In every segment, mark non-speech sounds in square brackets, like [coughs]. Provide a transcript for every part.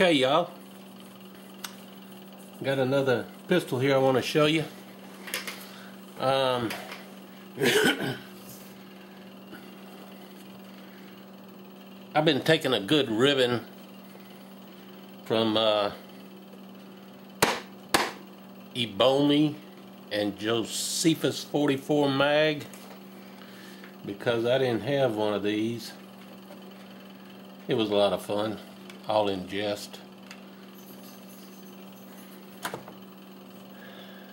Okay, y'all. Got another pistol here I want to show you. Um, [coughs] I've been taking a good ribbon from uh, and Josephus 44 mag because I didn't have one of these. It was a lot of fun, all in jest.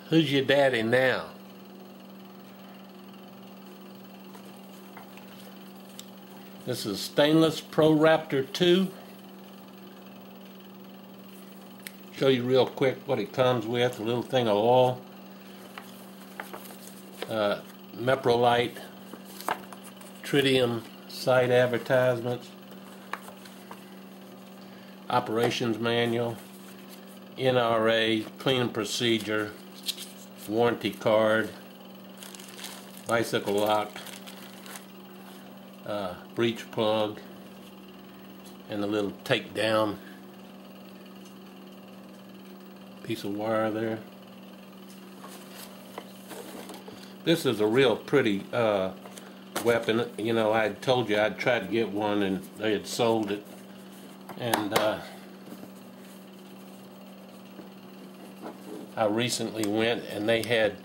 Who's your daddy now? This is stainless Pro Raptor 2. Show you real quick what it comes with. A little thing of oil. Uh, Meprolite. Tritium sight advertisements. Operations manual. NRA, cleaning procedure, warranty card, bicycle lock, uh, breech plug, and a little takedown piece of wire there. This is a real pretty uh, weapon. You know, I told you I'd try to get one and they had sold it. And uh, I recently went and they had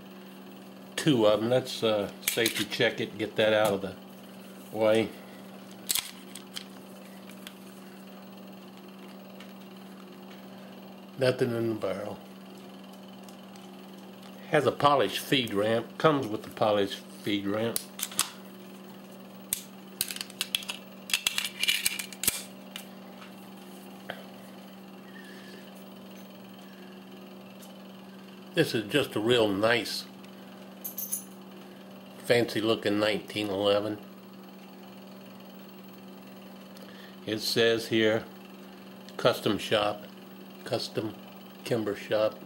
two of them. Let's uh, safety check it, get that out of the way. Nothing in the barrel. Has a polished feed ramp. Comes with the polished feed ramp. This is just a real nice, fancy looking 1911. It says here, custom shop, custom Kimber shop.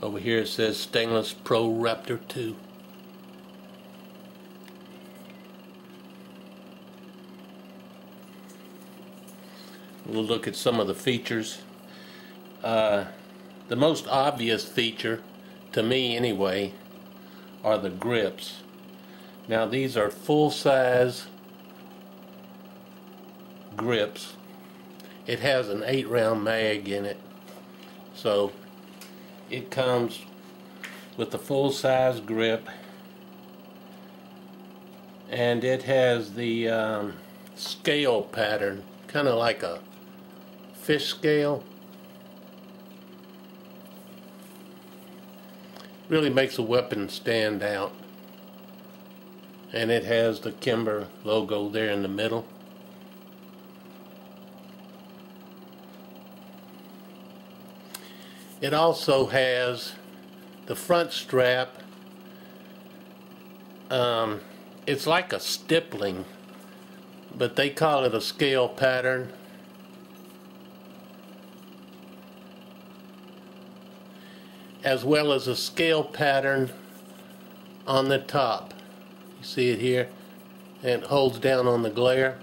Over here it says stainless Pro Raptor 2. We'll look at some of the features. Uh, the most obvious feature, to me anyway, are the grips. Now these are full-size grips. It has an 8 round mag in it. So it comes with the full-size grip and it has the um, scale pattern kind of like a fish scale. Really makes a weapon stand out. And it has the Kimber logo there in the middle. It also has the front strap. Um, it's like a stippling, but they call it a scale pattern. As well as a scale pattern on the top. You see it here? And it holds down on the glare.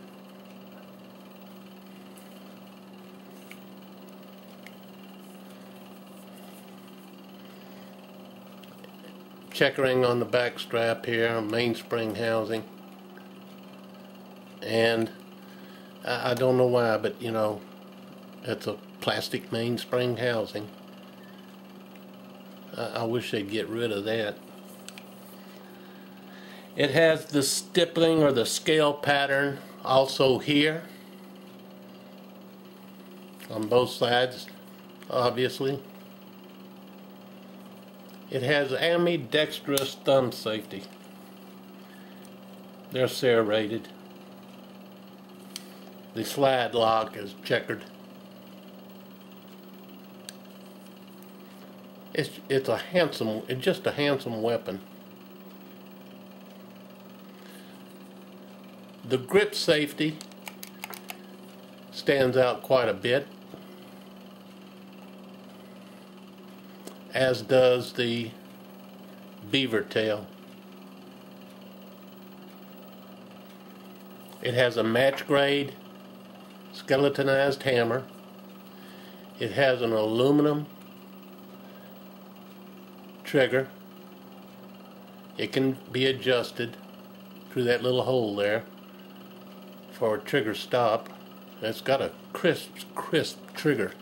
Checkering on the back strap here, mainspring housing. And I, I don't know why, but you know, it's a plastic mainspring housing. I wish they'd get rid of that. It has the stippling or the scale pattern also here on both sides, obviously. It has ambidextrous thumb safety. They're serrated. The slide lock is checkered. It's it's a handsome, it's just a handsome weapon. The grip safety stands out quite a bit, as does the beaver tail. It has a match grade skeletonized hammer. It has an aluminum trigger. It can be adjusted through that little hole there for a trigger stop. It's got a crisp, crisp trigger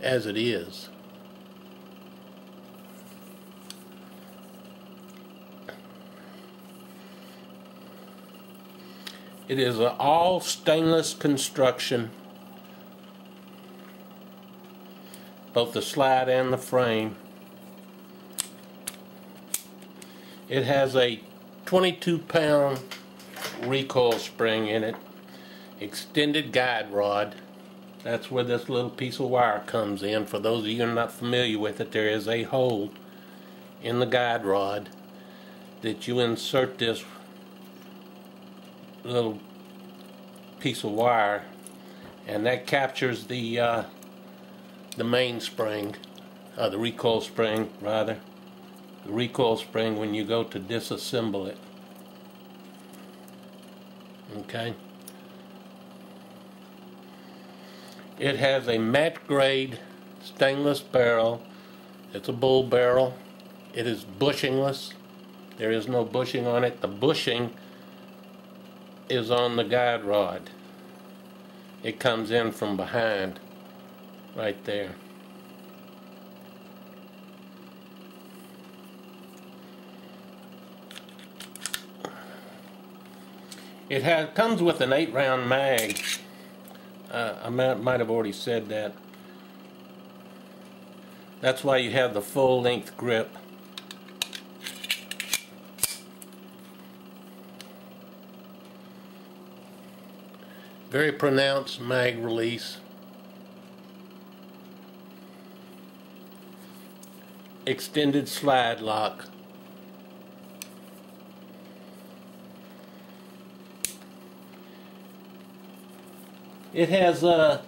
as it is. It is an all stainless construction, both the slide and the frame. It has a 22 pound recoil spring in it, extended guide rod. That's where this little piece of wire comes in. For those of you not familiar with it, there is a hole in the guide rod that you insert this little piece of wire and that captures the uh, the mainspring uh, the recoil spring rather the recoil spring when you go to disassemble it. Okay? It has a match grade stainless barrel. It's a bull barrel. It is bushingless. There is no bushing on it. The bushing is on the guide rod. It comes in from behind, right there. It has, comes with an 8 round mag. Uh, I might, might have already said that. That's why you have the full length grip. Very pronounced mag release. Extended slide lock. It has a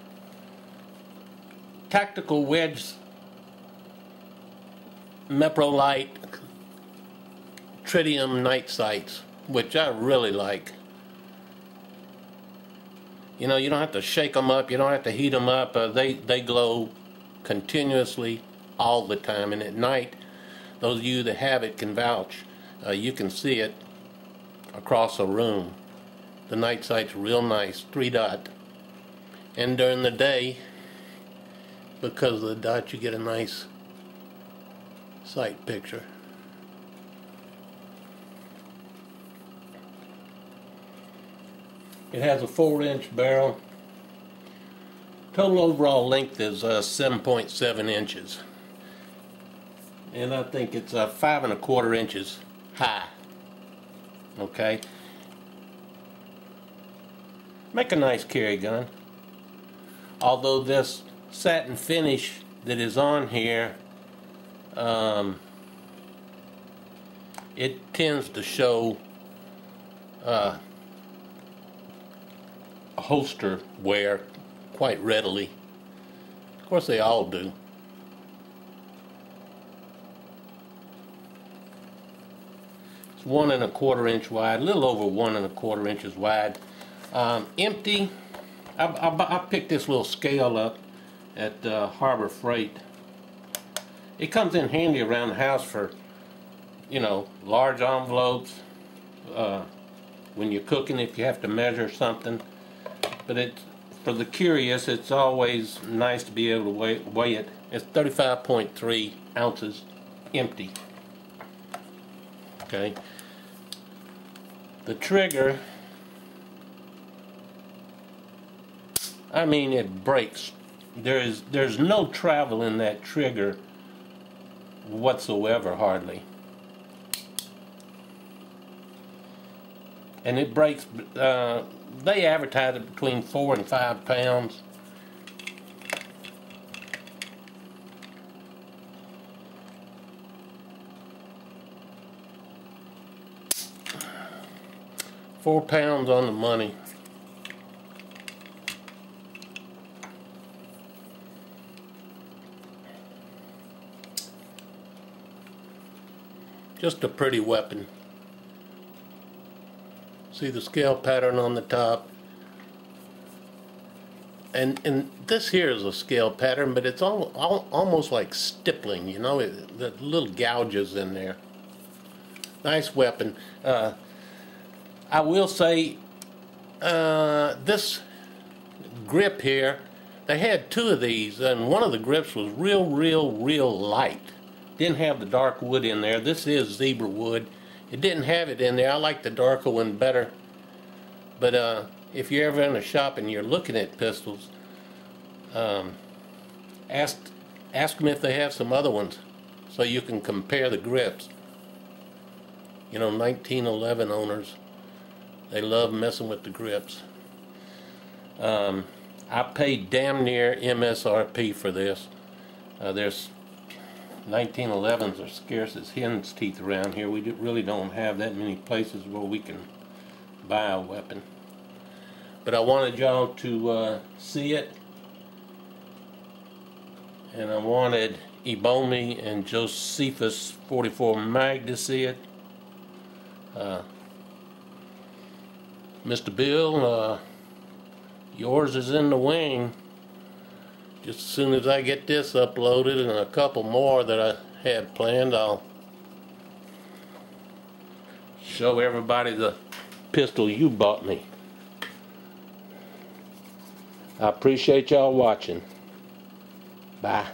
tactical wedge Meprolite tritium night sights, which I really like. You know, you don't have to shake them up. You don't have to heat them up. Uh, they they glow continuously all the time. And at night, those of you that have it can vouch. Uh, you can see it across a room. The night sight's real nice, three dot. And during the day, because of the dot, you get a nice sight picture. It has a 4 inch barrel. Total overall length is uh, 7.7 inches. And I think it's uh, 5 and a quarter inches high. Okay. Make a nice carry gun. Although this satin finish that is on here um, it tends to show uh, holster wear quite readily. Of course, they all do. It's one and a quarter inch wide, a little over one and a quarter inches wide. Um, empty. I, I, I, picked this little scale up at uh, Harbor Freight. It comes in handy around the house for, you know, large envelopes. Uh, when you're cooking, if you have to measure something but it for the curious, it's always nice to be able to weigh, weigh it. It's 35.3 ounces empty. Okay. The trigger, I mean, it breaks. There is there's no travel in that trigger whatsoever, hardly. And it breaks. Uh, they advertise it between four and five pounds. Four pounds on the money. Just a pretty weapon. See the scale pattern on the top. And and this here is a scale pattern, but it's all, all almost like stippling, you know, it, the little gouges in there. Nice weapon. Uh, I will say, uh, this grip here, they had two of these, and one of the grips was real, real, real light. Didn't have the dark wood in there. This is zebra wood. It didn't have it in there. I like the darker one better. But uh, if you're ever in a shop and you're looking at pistols, um, ask ask them if they have some other ones, so you can compare the grips. You know, 1911 owners, they love messing with the grips. Um, I paid damn near MSRP for this. Uh, there's 1911s are scarce as hen's teeth around here. We really don't have that many places where we can buy a weapon. But I wanted y'all to uh, see it. And I wanted Ebomi and Josephus 44 Mag to see it. Uh, Mr. Bill, uh, yours is in the wing just as soon as I get this uploaded and a couple more that I had planned, I'll show everybody the pistol you bought me. I appreciate y'all watching. Bye.